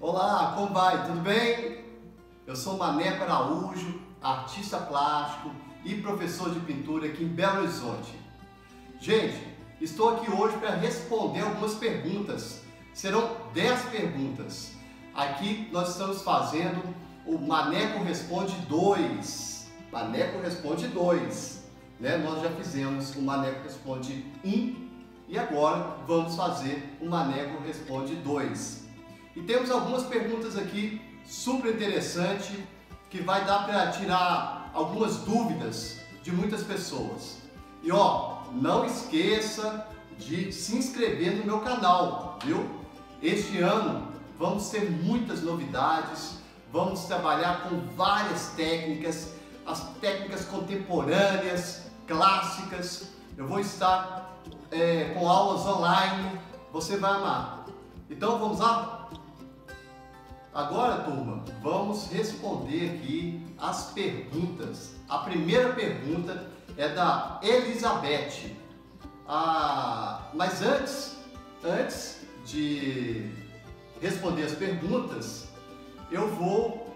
Olá, como vai? Tudo bem? Eu sou Maneco Araújo, artista plástico e professor de pintura aqui em Belo Horizonte. Gente, estou aqui hoje para responder algumas perguntas. Serão 10 perguntas. Aqui nós estamos fazendo o Maneco Responde 2. Maneco Responde 2. Né? Nós já fizemos o Maneco Responde 1 e agora vamos fazer o Maneco Responde 2. E temos algumas perguntas aqui super interessantes que vai dar para tirar algumas dúvidas de muitas pessoas. E ó, não esqueça de se inscrever no meu canal, viu? Este ano vamos ter muitas novidades, vamos trabalhar com várias técnicas, as técnicas contemporâneas, clássicas. Eu vou estar é, com aulas online, você vai amar. Então vamos lá? Agora, turma, vamos responder aqui as perguntas. A primeira pergunta é da Elizabeth. Ah, mas antes, antes de responder as perguntas, eu vou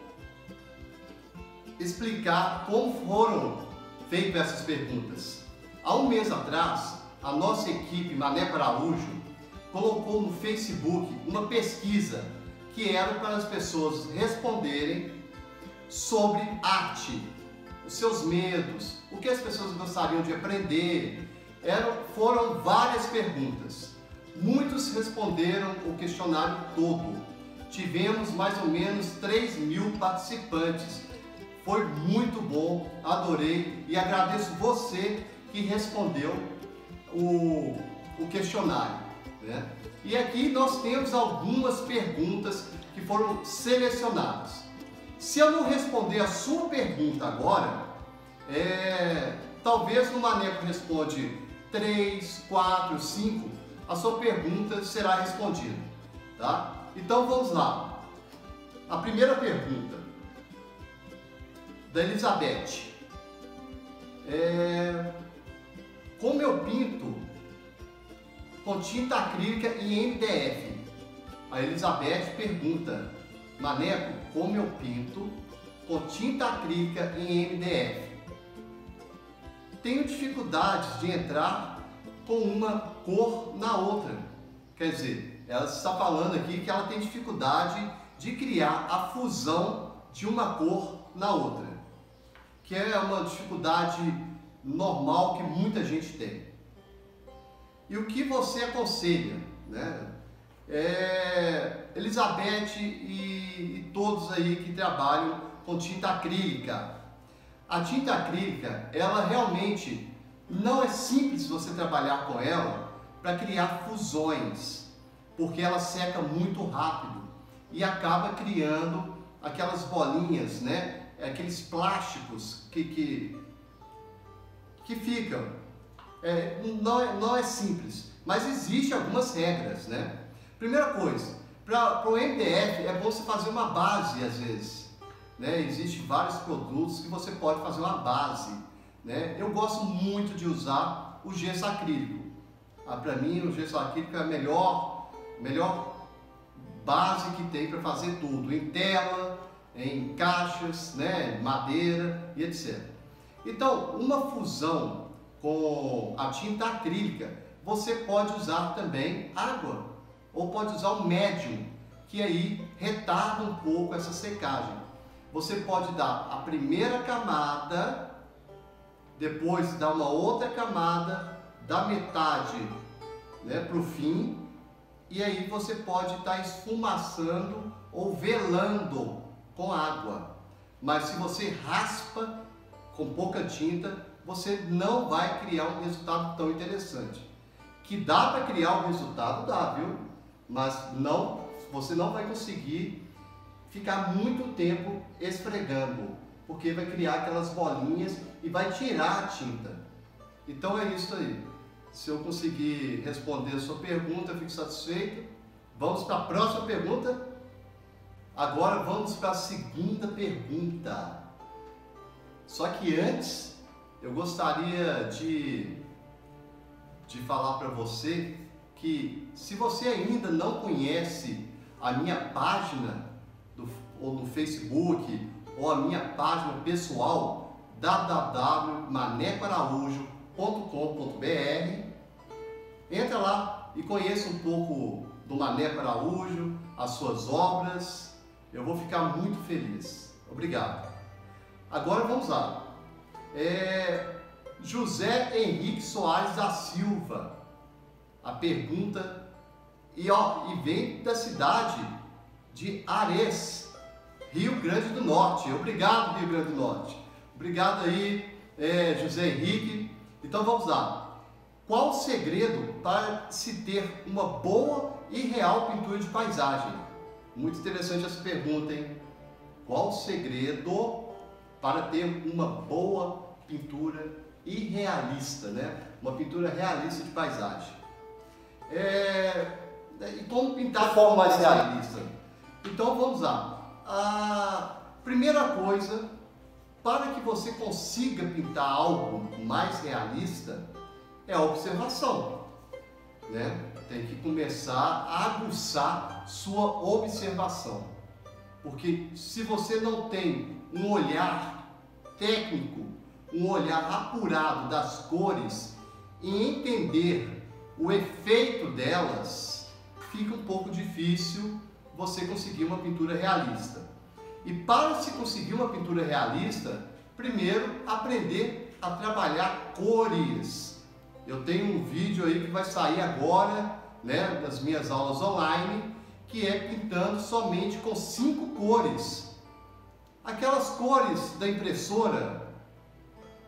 explicar como foram feitas essas perguntas. Há um mês atrás, a nossa equipe Mané Araújo colocou no Facebook uma pesquisa que era para as pessoas responderem sobre arte, os seus medos, o que as pessoas gostariam de aprender. Eram, foram várias perguntas. Muitos responderam o questionário todo. Tivemos mais ou menos 3 mil participantes. Foi muito bom, adorei e agradeço você que respondeu o, o questionário. Né? E aqui nós temos algumas perguntas que foram selecionadas. Se eu não responder a sua pergunta agora, é, talvez no Maneco responde 3, 4, 5, a sua pergunta será respondida. Tá? Então vamos lá. A primeira pergunta da Elizabeth. É, como eu pinto com tinta acrílica e MDF? A Elizabeth pergunta, Maneco, como eu pinto com tinta acrílica e MDF? Tenho dificuldades de entrar com uma cor na outra. Quer dizer, ela está falando aqui que ela tem dificuldade de criar a fusão de uma cor na outra, que é uma dificuldade normal que muita gente tem. E o que você aconselha? Né? É, Elizabeth e, e todos aí que trabalham com tinta acrílica. A tinta acrílica, ela realmente não é simples você trabalhar com ela para criar fusões, porque ela seca muito rápido e acaba criando aquelas bolinhas, né? Aqueles plásticos que, que que ficam. É, não, é, não é simples, mas existem algumas regras, né? Primeira coisa, para o MDF é bom você fazer uma base às vezes. Né? Existem vários produtos que você pode fazer uma base. Né? Eu gosto muito de usar o gesso acrílico. Ah, para mim, o gesso acrílico é a melhor, melhor base que tem para fazer tudo, em tela, em caixas, né? madeira e etc. Então, uma fusão com a tinta acrílica, você pode usar também água ou pode usar o médium, que aí retarda um pouco essa secagem. Você pode dar a primeira camada, depois dar uma outra camada, da metade né, para o fim, e aí você pode estar tá esfumaçando ou velando com água. Mas se você raspa com pouca tinta, você não vai criar um resultado tão interessante. Que dá para criar um resultado, dá, viu? Mas não, você não vai conseguir ficar muito tempo esfregando, porque vai criar aquelas bolinhas e vai tirar a tinta. Então é isso aí. Se eu conseguir responder a sua pergunta, eu fico satisfeito. Vamos para a próxima pergunta. Agora vamos para a segunda pergunta. Só que antes, eu gostaria de, de falar para você que se você ainda não conhece a minha página do, ou no Facebook ou a minha página pessoal www.manecoaraújo.com.br Entra lá e conheça um pouco do Maneco Araújo, as suas obras. Eu vou ficar muito feliz. Obrigado. Agora vamos lá. É, José Henrique Soares da Silva. A pergunta e, ó, e vem da cidade de Ares, Rio Grande do Norte. Obrigado, Rio Grande do Norte. Obrigado aí, é, José Henrique. Então vamos lá. Qual o segredo para se ter uma boa e real pintura de paisagem? Muito interessante essa pergunta, hein? Qual o segredo para ter uma boa pintura e realista, né? Uma pintura realista de paisagem. É... E como pintar de forma mais realista? Então vamos lá. A primeira coisa, para que você consiga pintar algo mais realista, é a observação. Né? Tem que começar a aguçar sua observação. Porque se você não tem um olhar técnico, um olhar apurado das cores e entender o efeito delas, fica um pouco difícil você conseguir uma pintura realista. E para se conseguir uma pintura realista, primeiro aprender a trabalhar cores. Eu tenho um vídeo aí que vai sair agora, né, das minhas aulas online, que é pintando somente com cinco cores. Aquelas cores da impressora,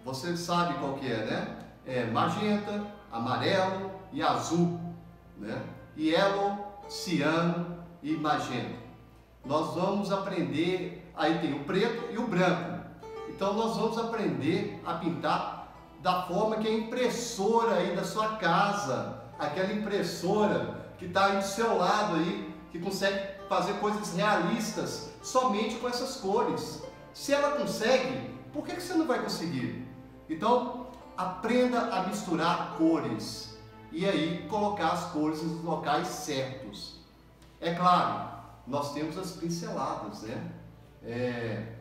você sabe qual que é, né? É magenta, amarelo e azul, né? Yellow, ciano e magenta. Nós vamos aprender, aí tem o preto e o branco. Então nós vamos aprender a pintar da forma que a impressora aí da sua casa, aquela impressora que está aí do seu lado aí, que consegue fazer coisas realistas somente com essas cores. Se ela consegue, por que, você não vai conseguir? Então, aprenda a misturar cores e aí colocar as cores nos locais certos. É claro, nós temos as pinceladas, né? É,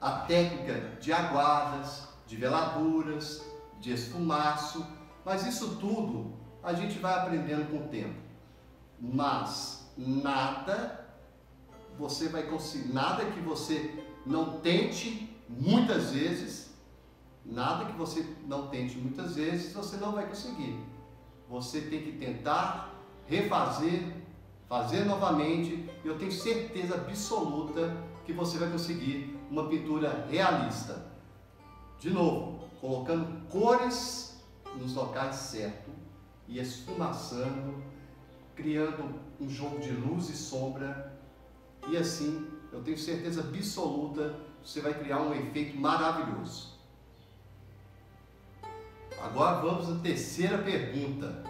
a técnica de aguadas, de veladuras, de esfumaço, mas isso tudo a gente vai aprendendo com o tempo. Mas nada você vai conseguir, nada que você não tente muitas vezes, nada que você não tente muitas vezes, você não vai conseguir. Você tem que tentar refazer, fazer novamente, eu tenho certeza absoluta que você vai conseguir uma pintura realista. De novo, colocando cores nos locais certos e esfumaçando, criando um jogo de luz e sombra, e assim eu tenho certeza absoluta você vai criar um efeito maravilhoso. Agora vamos à terceira pergunta.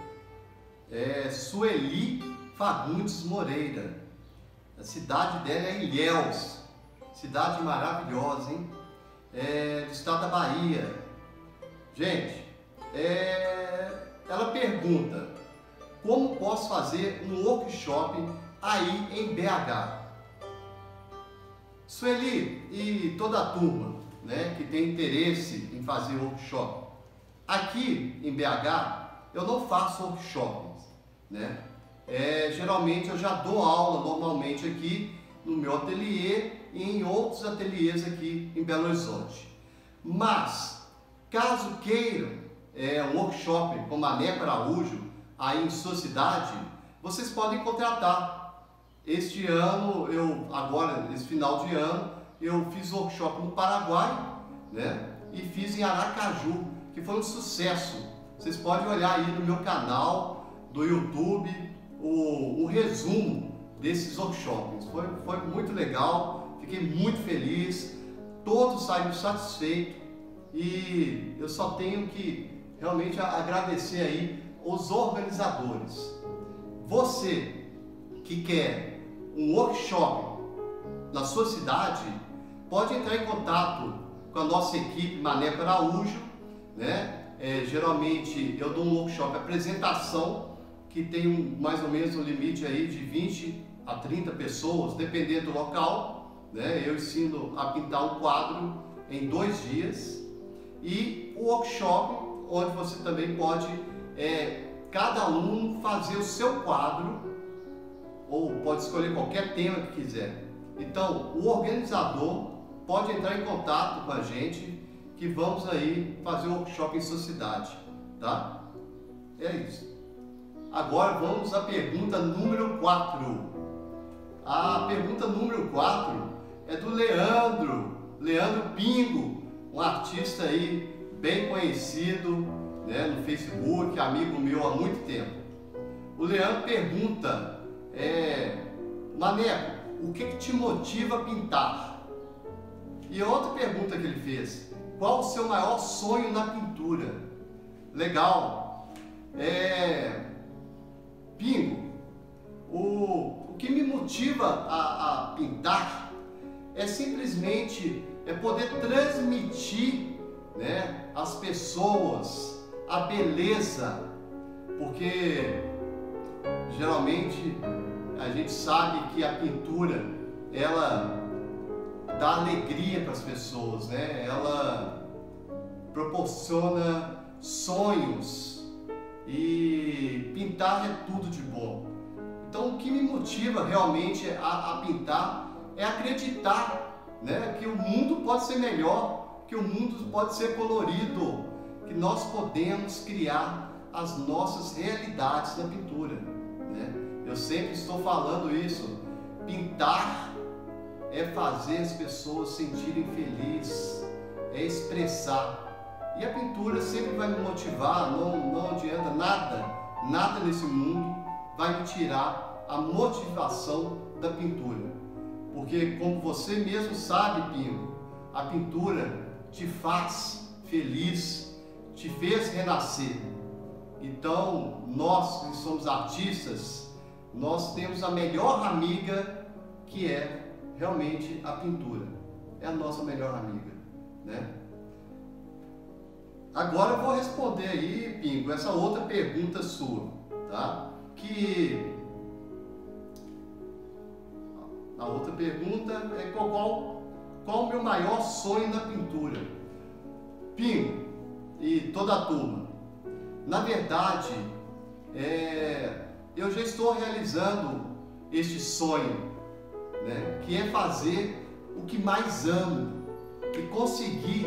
É Sueli Fagundes Moreira. A cidade dela é Ilhéus. Cidade maravilhosa, hein? É, do estado da Bahia. Gente, é, ela pergunta: como posso fazer um workshop aí em BH? Sueli e toda a turma né, que tem interesse em fazer workshop. Aqui em BH eu não faço workshops, né? É, geralmente eu já dou aula normalmente aqui no meu ateliê e em outros ateliês aqui em Belo Horizonte. Mas, caso queiram é, um workshop com Maneco Araújo aí em sua cidade, vocês podem contratar. Este ano, eu agora, esse final de ano, eu fiz workshop no Paraguai, né? E fiz em Aracaju, que foi um sucesso. Vocês podem olhar aí no meu canal do YouTube o, o resumo desses workshops. Foi, foi muito legal, fiquei muito feliz, todos saíram satisfeitos e eu só tenho que realmente agradecer aí os organizadores. Você que quer um workshop na sua cidade, pode entrar em contato com a nossa equipe Maneco Araújo, né? É, geralmente eu dou um workshop apresentação que tem um, mais ou menos um limite aí de 20 a 30 pessoas, dependendo do local. Né? Eu ensino a pintar um quadro em dois dias e o workshop, onde você também pode, é, cada aluno fazer o seu quadro ou pode escolher qualquer tema que quiser. Então, o organizador pode entrar em contato com a gente que vamos aí fazer um workshop em sociedade, tá? É isso. Agora vamos à pergunta número 4. A pergunta número 4 é do Leandro, Leandro Pingo, um artista aí bem conhecido né, no Facebook, amigo meu há muito tempo. O Leandro pergunta, é, Maneco, o que, que te motiva a pintar? E outra pergunta que ele fez, qual o seu maior sonho na pintura? Legal. É, Pingo, o, o que me motiva a, a pintar é simplesmente é poder transmitir né, às pessoas a beleza, porque geralmente a gente sabe que a pintura ela dá alegria para as pessoas, né? Ela proporciona sonhos e pintar é tudo de bom. Então o que me motiva realmente a, a pintar é acreditar, né, que o mundo pode ser melhor, que o mundo pode ser colorido, que nós podemos criar as nossas realidades na pintura. Né? Eu sempre estou falando isso. Pintar é fazer as pessoas sentirem felizes, é expressar. E a pintura sempre vai me motivar, não, não adianta nada, nada nesse mundo vai me tirar a motivação da pintura. Porque como você mesmo sabe, Pinho, a pintura te faz feliz, te fez renascer. Então, nós que somos artistas, nós temos a melhor amiga que é realmente a pintura. É a nossa melhor amiga, né? Agora eu vou responder aí, Pingo, essa outra pergunta sua, tá? Que a outra pergunta é qual, qual, o meu maior sonho na pintura? Pingo e toda a turma. Na verdade, é, eu já estou realizando este sonho, né, que é fazer o que mais amo e conseguir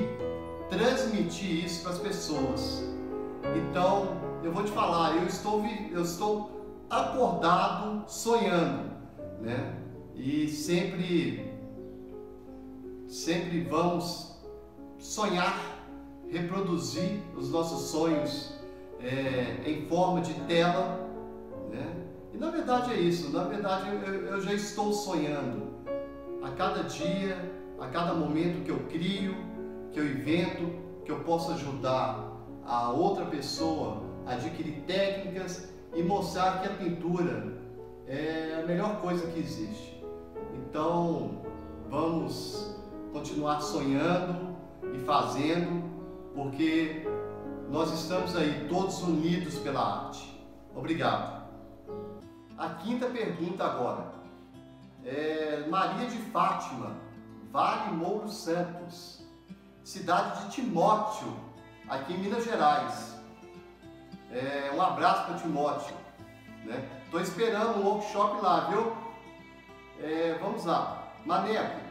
transmitir isso para as pessoas. Então, eu vou te falar, eu estou, eu estou acordado sonhando, né? E sempre, sempre vamos sonhar, reproduzir os nossos sonhos é, em forma de tela, né? E na verdade é isso, na verdade eu, eu já estou sonhando. A cada dia, a cada momento que eu crio, que eu invento, que eu possa ajudar a outra pessoa a adquirir técnicas e mostrar que a pintura é a melhor coisa que existe. Então, vamos continuar sonhando e fazendo, porque nós estamos aí todos unidos pela arte. Obrigado. A quinta pergunta agora. É Maria de Fátima, Vale Mouro Santos, cidade de Timóteo, aqui em Minas Gerais. É, um abraço para Timóteo. Estou né? esperando um workshop lá, viu? É, vamos lá. Maneco,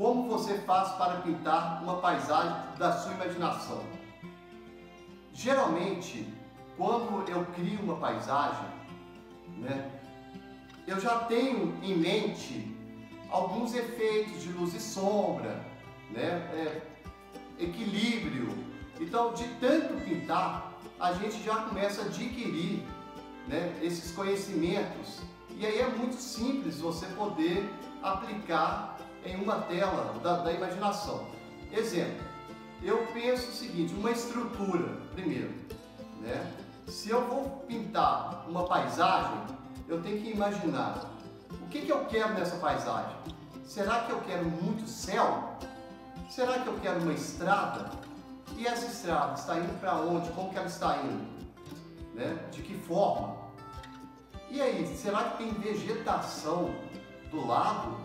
como você faz para pintar uma paisagem da sua imaginação? Geralmente, quando eu crio uma paisagem, né, eu já tenho em mente alguns efeitos de luz e sombra, né, é, equilíbrio. Então, de tanto pintar, a gente já começa a adquirir né, esses conhecimentos e aí é muito simples você poder aplicar em uma tela da, da imaginação. Exemplo, eu penso o seguinte, uma estrutura, primeiro, né? Se eu vou pintar uma paisagem, eu tenho que imaginar o que, que eu quero nessa paisagem. Será que eu quero muito céu? Será que eu quero uma estrada? E essa estrada está indo para onde? Como que ela está indo? Né? De que forma? E aí, será que tem vegetação do lado?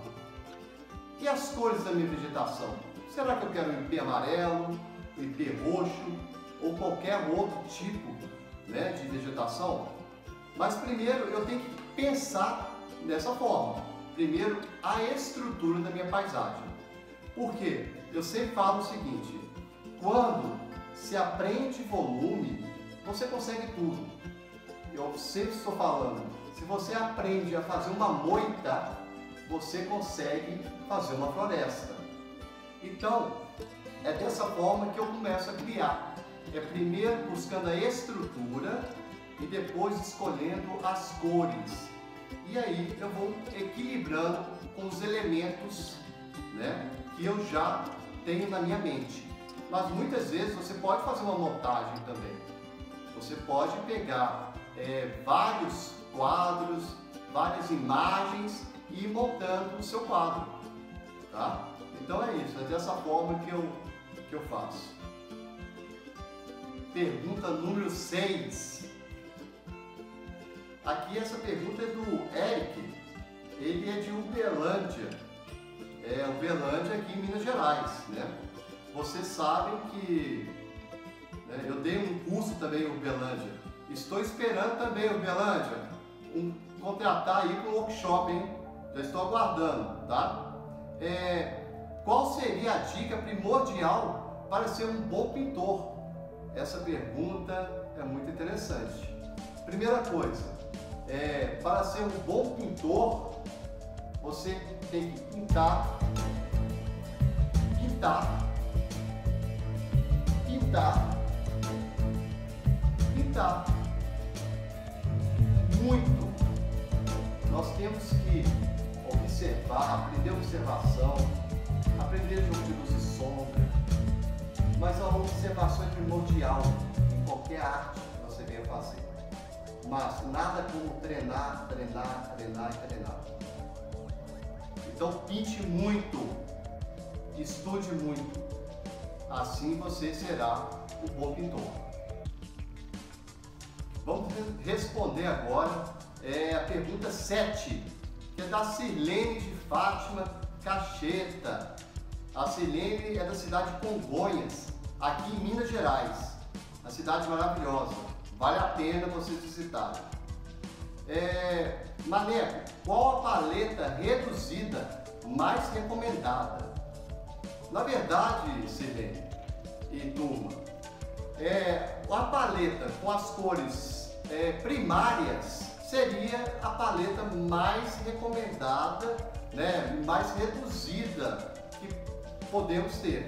E as cores da minha vegetação? Será que eu quero um IP amarelo, um IP roxo ou qualquer outro tipo né, de vegetação? Mas primeiro eu tenho que pensar dessa forma. Primeiro, a estrutura da minha paisagem. Por quê? Eu sempre falo o seguinte, quando se aprende volume, você consegue tudo. Eu sempre estou falando, se você aprende a fazer uma moita, você consegue fazer uma floresta. Então, é dessa forma que eu começo a criar. É primeiro buscando a estrutura e depois escolhendo as cores. E aí eu vou equilibrando com os elementos né, que eu já tenho na minha mente. Mas muitas vezes você pode fazer uma montagem também. Você pode pegar é, vários quadros, várias imagens e montando o seu quadro. Tá? Então é isso, é dessa forma que eu, que eu faço. Pergunta número 6. Aqui essa pergunta é do Eric. Ele é de Uberlândia. É Uberlândia aqui em Minas Gerais, né? Vocês sabem que né, eu dei um curso também em Uberlândia. Estou esperando também, Uberlândia, um, contratar aí para um workshop, hein? Já estou aguardando, tá? É, qual seria a dica primordial para ser um bom pintor? Essa pergunta é muito interessante. Primeira coisa, é, para ser um bom pintor, você tem que pintar, pintar, pintar, pintar muito. Nós temos que observar, aprender observação, aprender jogo de luz e sombra, mas a observação é primordial em qualquer arte que você venha fazer. Mas nada como treinar, treinar, treinar e treinar. Então pinte muito, estude muito. Assim você será um bom pintor. Vamos responder agora é, a pergunta 7, que é da Sirlene de Fátima Cacheta. A Sirlene é da cidade de Congonhas, aqui em Minas Gerais. Uma cidade maravilhosa. Vale a pena vocês visitarem. É, Maneco, qual a paleta reduzida mais recomendada? Na verdade, Sirlene e turma, é, a paleta com as cores é, primárias seria a paleta mais recomendada, né, mais reduzida que podemos ter.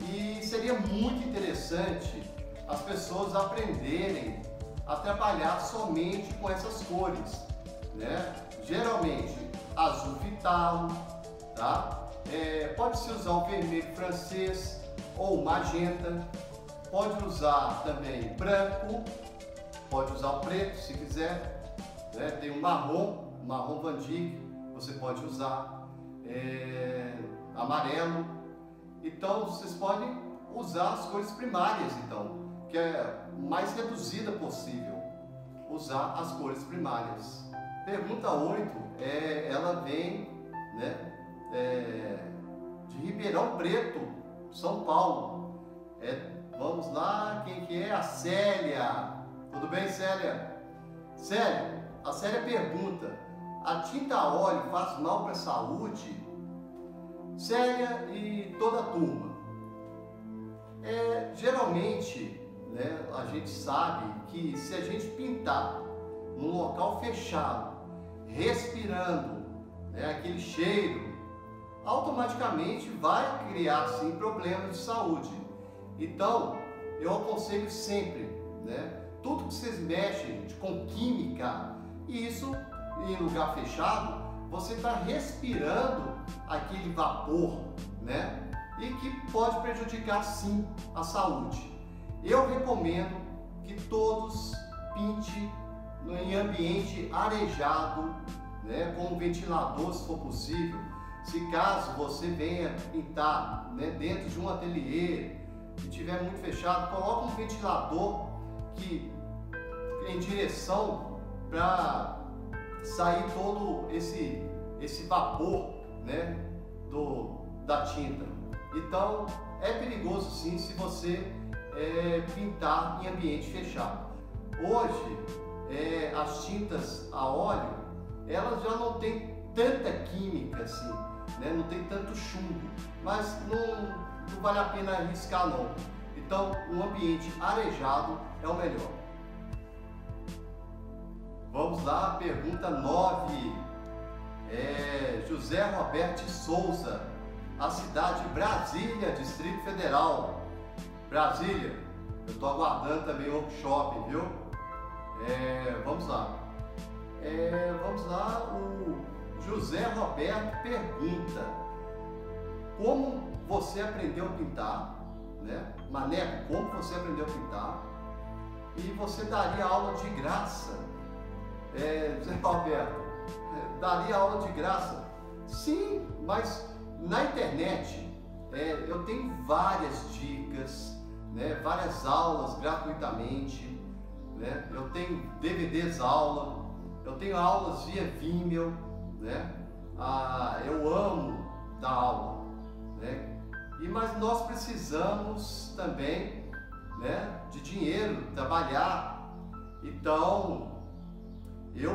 E seria muito interessante as pessoas aprenderem a trabalhar somente com essas cores, né? Geralmente azul vital, tá? É, Pode-se usar o vermelho francês ou magenta, Pode usar também branco, pode usar o preto se quiser. Né? Tem o marrom, marrom Van você pode usar. É, amarelo. Então vocês podem usar as cores primárias, então, que é mais reduzida possível. Usar as cores primárias. Pergunta 8, é, ela vem né, é, de Ribeirão Preto, São Paulo. É Vamos lá, quem que é? A Célia. Tudo bem, Célia? Célia, a Célia pergunta: a tinta a óleo faz mal para a saúde? Célia e toda a turma. É, geralmente, né, a gente sabe que se a gente pintar num local fechado, respirando né, aquele cheiro, automaticamente vai criar sim problemas de saúde. Então, eu aconselho sempre, né? Tudo que vocês mexem com química, e isso em lugar fechado, você está respirando aquele vapor, né? E que pode prejudicar sim a saúde. Eu recomendo que todos pinte em ambiente arejado, né, com um ventilador se for possível. Se caso você venha pintar né, dentro de um ateliê, e tiver muito fechado, coloca um ventilador que em direção para sair todo esse, esse vapor né, do, da tinta. Então é perigoso sim se você é, pintar em ambiente fechado. Hoje é, as tintas a óleo elas já não tem tanta química assim, né? não tem tanto chumbo, mas não, não vale a pena arriscar não. Então um ambiente arejado é o melhor. Vamos lá, pergunta 9. É, José Roberto Souza, a cidade de Brasília, Distrito Federal. Brasília, eu estou aguardando também o workshop, viu? É, vamos lá. É, vamos lá, o José Roberto pergunta: Como você aprendeu a pintar? Né? Maneco, como você aprendeu a pintar? E você daria aula de graça é, Zé Alberto, é, daria aula de graça? Sim, mas na internet é, eu tenho várias dicas, né, várias aulas gratuitamente, né, eu tenho DVDs aula, eu tenho aulas via Vimeo, né, ah, eu amo dar aula, né, e, mas nós precisamos também né, de dinheiro, trabalhar, então eu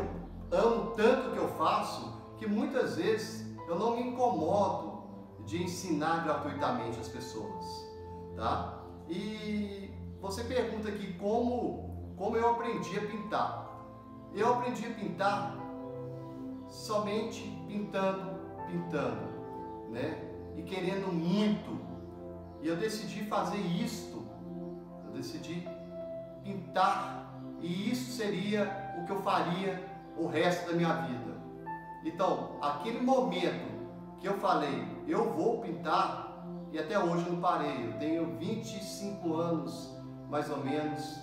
amo tanto o que eu faço que muitas vezes eu não me incomodo de ensinar gratuitamente as pessoas, tá? E você pergunta aqui como como eu aprendi a pintar. Eu aprendi a pintar somente pintando, pintando, né? E querendo muito. E eu decidi fazer isto. Eu decidi pintar e isso seria o que eu faria o resto da minha vida. Então, aquele momento que eu falei, eu vou pintar, e até hoje eu não parei, eu tenho 25 anos mais ou menos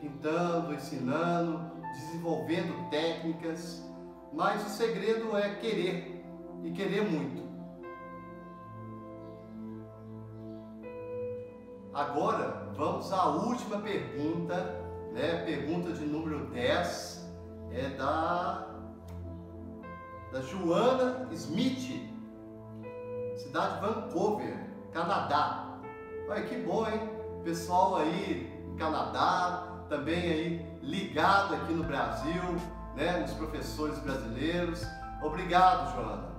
pintando, ensinando, desenvolvendo técnicas, mas o segredo é querer e querer muito. Agora vamos à última pergunta né? Pergunta de número 10 é da, da Joana Smith, cidade de Vancouver, Canadá. Olha que bom, hein? Pessoal aí em Canadá, também aí ligado aqui no Brasil, né? Nos professores brasileiros. Obrigado, Joana.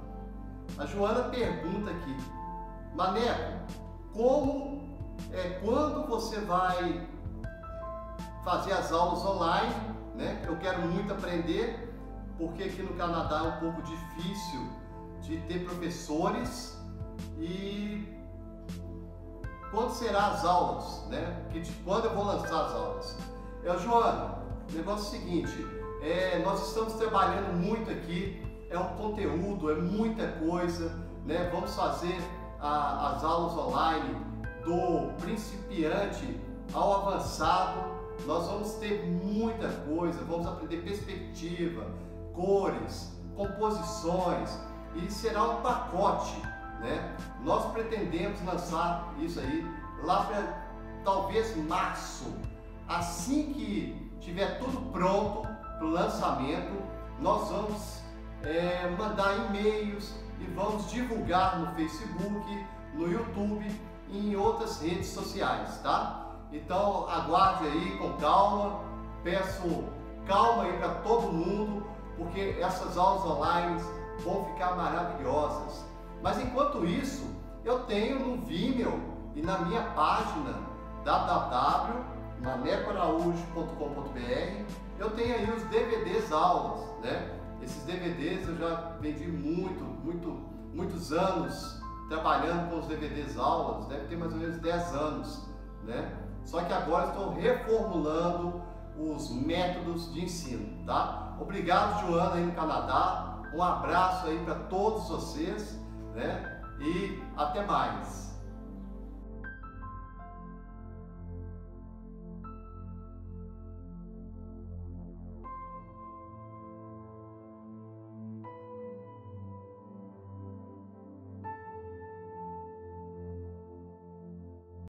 A Joana pergunta aqui, Maneco, como é quando você vai fazer as aulas online, né? Eu quero muito aprender, porque aqui no Canadá é um pouco difícil de ter professores e quando serão as aulas, né? Que, quando eu vou lançar as aulas? Eu, Joana, o negócio é o seguinte, é, nós estamos trabalhando muito aqui, é um conteúdo, é muita coisa, né? Vamos fazer a, as aulas online do principiante ao avançado nós vamos ter muita coisa, vamos aprender perspectiva, cores, composições e será um pacote, né? Nós pretendemos lançar isso aí lá para talvez março. Assim que tiver tudo pronto para o lançamento, nós vamos é, mandar e-mails e vamos divulgar no Facebook, no YouTube e em outras redes sociais, tá? Então aguarde aí com calma, peço calma aí para todo mundo, porque essas aulas online vão ficar maravilhosas. Mas enquanto isso, eu tenho no Vimeo e na minha página www.manecoaraújo.com.br eu tenho aí os DVDs aulas, né? Esses DVDs eu já vendi muito, muito, muitos anos trabalhando com os DVDs aulas, deve ter mais ou menos 10 anos, né? Só que agora estou reformulando os métodos de ensino, tá? Obrigado, Joana, aí no Canadá. Um abraço aí para todos vocês, né? E até mais.